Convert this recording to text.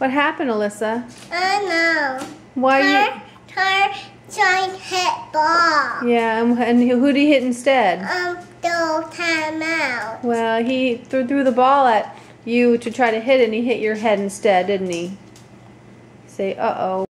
What happened, Alyssa? I know. Why you? Her, trying hit ball. Yeah, and, and who did he hit instead? Um, the timeout. Well, he threw, threw the ball at you to try to hit, and he hit your head instead, didn't he? Say, uh oh.